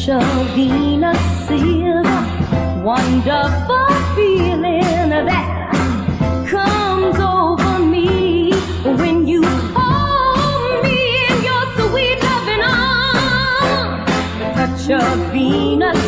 touch of Venus is wonderful feeling that comes over me when you hold me in your sweet loving arms. The touch of Venus.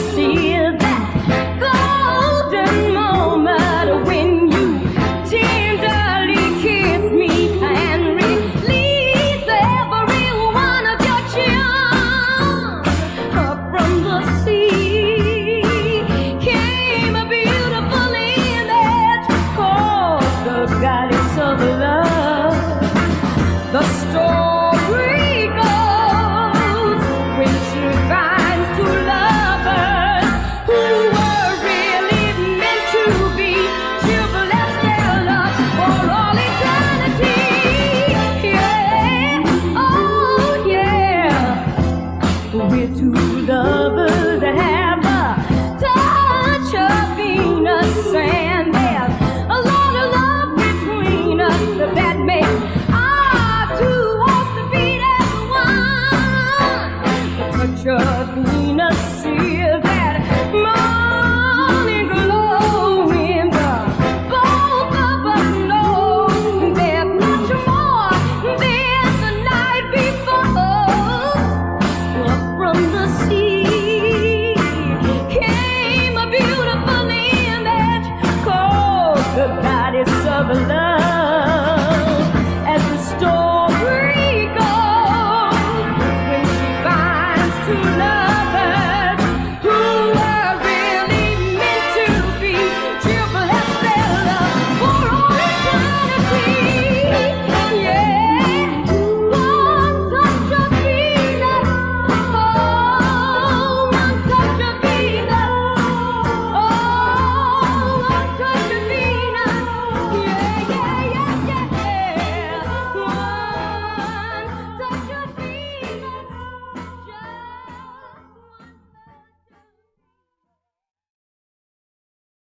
the goddess of love.